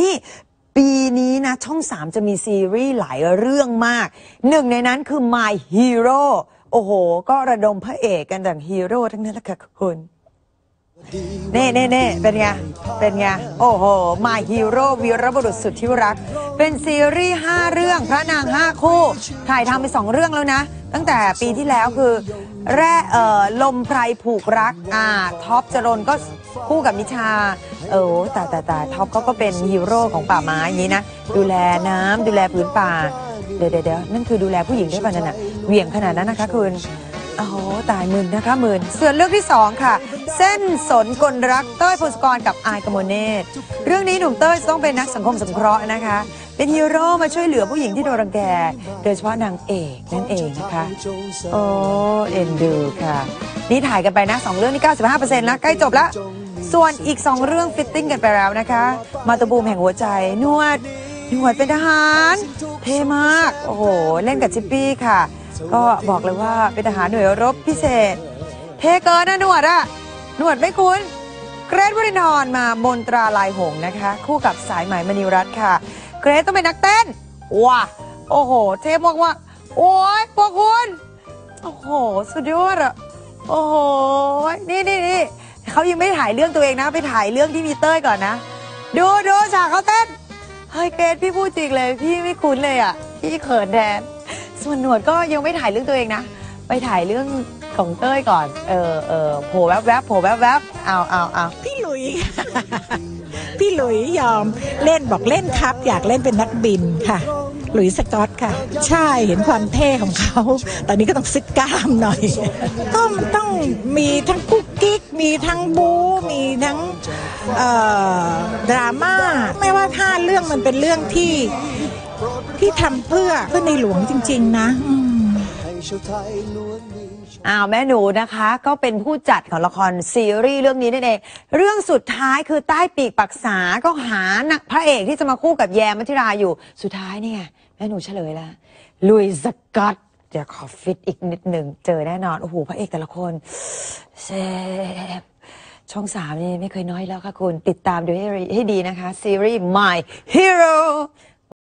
นี่ปีนี้นะ ช่อง 3 จะมีซีรีส์หลายเรื่องมาก หนึ่งในนั้นคือ My Hero โอ้โห ก็ระดมพระเอกกันจากฮีโร่ทั้งนั้นแหละค่ะคุณเน่เน่เน่เป็นไง เป็นไง โอ้โห My Hero วีรบุรุษสุดที่รัก เป็นซีรีส์ 5 เรื่องพระนาง 5 คู่ ถ่ายทำไป 2 เรื่องแล้วนะ ตั้งแต่ปีที่แล้วคือ แร่เอ่อลมไพรผูกรัก อ่า ท็อปจรณก็คู่กับณิชา เออแต่แต่แต่ท็อปเขาก็เป็นฮีโร่ของป่าไม้อย่างนี้นะ ดูแลน้ำดูแลผืนป่า เดี๋ยวเดี๋ยวเด้นั่นคือดูแลผู้หญิงได้ป่ะนั่นน่ะเหวี่ยงขนาดนั้นนะคะคุณโอ้โหตายหมื่นนะคะหมื่นส่วนเรื่องที่ 2 ค่ะ เส้นสนกลรักเต้ยพงศกรกับอายกมลเนตรเรื่องนี้หนุ่มเต้ยต้องเป็นนักสังคมสงเคราะห์นะคะ เป็นฮีโร่มาช่วยเหลือผู้หญิงที่โดนรังแก โดยเฉพาะนางเอกนั่นเองนะคะ โอ้เอ็นดูค่ะ นี่ถ่ายกันไปนะ2เรื่องนี่ 95%แล้วใกล้จบแล้ว ส่วนอีก 2 เรื่องฟิตติ้งกันไปแล้วนะคะ มาตบูมแห่งหัวใจนวดหนวดเป็นทหาร เท่มาก โอ้โห เล่นกับจิปปี้ค่ะ ก็บอกเลยว่าเป็นทหารหน่วยรบพิเศษ เทเกินนะหนวดอะหนวดไม่คุ้นเกรทวรินทรมามนตราลายหงส์นะคะ คู่กับสายไหมมณีรัตน์ค่ะ เกรทต้องเป็นนักเต้นว้าโอ้โห เทพมากว่าโอ้ยพวกคุณ โอ้โห สุดยอดอะโอ้โห นี่นี่นี่ เขายังไม่ถ่ายเรื่องตัวเองนะ ไปถ่ายเรื่องที่มีเต้ยก่อนนะ ดูดูฉากเขาเต้น เฮ้ยเกรทพี่พูดจริงเลย พี่ไม่คุ้นเลยอะพี่เขินแทน ส่วนหนวดก็ยังไม่ถ่ายเรื่องตัวเองนะ ไปถ่ายเรื่องของเต้ยก่อน เออเออโผล่แวบแวบๆโผล่แวบแวบๆเอาเอาเอาพี่หลุย พี่หลุยยอมเล่นบอกเล่นครับ อยากเล่นเป็นนักบินค่ะ หลุยส์สกอตค่ะ ใช่เห็นความเท่ของเขา ตอนนี้ก็ต้องฟิตกล้ามหน่อยก็มันต้องมีทั้งกุ๊กกิ๊ก มีทั้งบู๊มีทั้งดราม่าไม่ว่าห้าเรื่องมันเป็นเรื่องที่ที่ทำเพื่อเพื่อในหลวงจริง ๆ นะอ้าวแม่หนูนะคะก็เป็นผู้จัดของละครซีรีส์เรื่องนี้นั่นเอง เรื่องสุดท้ายคือใต้ปีกปักษาก็หานักพระเอกที่จะมาคู่กับแยมมัธิราอยู่ สุดท้ายเนี่ยแม่หนูเฉลยแล้วลุยสกอต เดี๋ยวขอฟิตอีกนิดหนึ่งเจอแน่นอน โอ้โห พระเอกแต่ละคนเซฟช่องสามนี่ไม่เคยน้อยแล้วค่ะคุณ ติดตามดูให้ให้ดีนะคะ ซีรีส์ My Hero